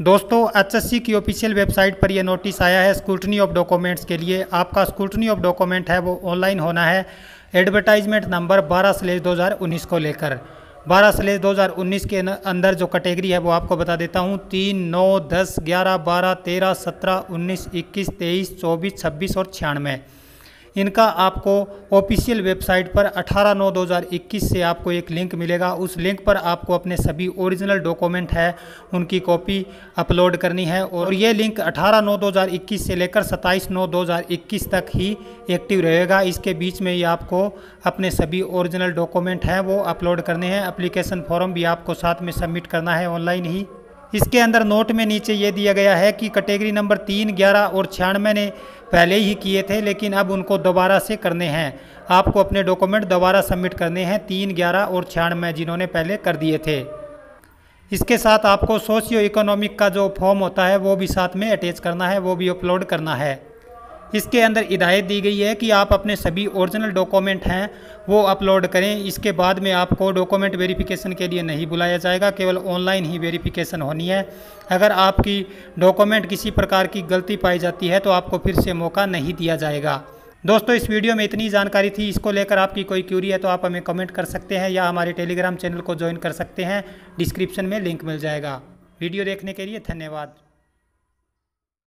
दोस्तों एच की official website पर यह नोटिस आया है स्क्रूटनी ऑफ़ डॉक्यूमेंट्स के लिए। आपका स्क्रूटनी ऑफ़ डॉक्यूमेंट है, वो ऑनलाइन होना है। एडवर्टाइजमेंट नंबर बारह स्लेज दो हज़ार उन्नीस को लेकर। बारह स्लेज दो के अंदर जो कैटेगरी है, वो आपको बता देता हूँ। तीन, नौ, दस, ग्यारह, बारह, तेरह, सत्रह, उन्नीस, इक्कीस, तेईस, चौबीस, छब्बीस और छियानवे। इनका आपको ऑफिशियल वेबसाइट पर 18 नौ 2021 से आपको एक लिंक मिलेगा। उस लिंक पर आपको अपने सभी ओरिजिनल डॉक्यूमेंट है, उनकी कॉपी अपलोड करनी है और ये लिंक 18 नौ 2021 से लेकर 27 नौ 2021 तक ही एक्टिव रहेगा। इसके बीच में ही आपको अपने सभी ओरिजिनल डॉक्यूमेंट हैं, वो अपलोड करने हैं। अप्लीकेशन फॉर्म भी आपको साथ में सबमिट करना है ऑनलाइन ही। इसके अंदर नोट में नीचे ये दिया गया है कि कैटेगरी नंबर तीन, ग्यारह और छियानवे ने पहले ही किए थे, लेकिन अब उनको दोबारा से करने हैं। आपको अपने डॉक्यूमेंट दोबारा सबमिट करने हैं, तीन, ग्यारह और छियानवे जिन्होंने पहले कर दिए थे। इसके साथ आपको सोशियो इकोनॉमिक का जो फॉर्म होता है, वो भी साथ में अटैच करना है, वो भी अपलोड करना है। इसके अंदर हिदायत दी गई है कि आप अपने सभी ओरिजिनल डॉक्यूमेंट हैं, वो अपलोड करें। इसके बाद में आपको डॉक्यूमेंट वेरिफिकेशन के लिए नहीं बुलाया जाएगा, केवल ऑनलाइन ही वेरिफिकेशन होनी है। अगर आपकी डॉक्यूमेंट किसी प्रकार की गलती पाई जाती है तो आपको फिर से मौका नहीं दिया जाएगा। दोस्तों, इस वीडियो में इतनी जानकारी थी। इसको लेकर आपकी कोई क्यूरी है तो आप हमें कमेंट कर सकते हैं या हमारे टेलीग्राम चैनल को ज्वाइन कर सकते हैं। डिस्क्रिप्शन में लिंक मिल जाएगा। वीडियो देखने के लिए धन्यवाद।